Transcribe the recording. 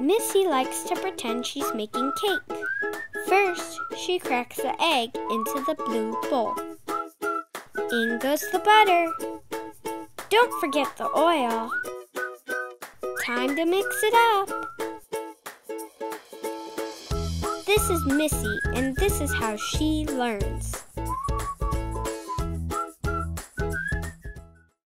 Missy likes to pretend she's making cake. First, she cracks the egg into the blue bowl. In goes the butter. Don't forget the oil. Time to mix it up. This is Missy, and this is how she learns.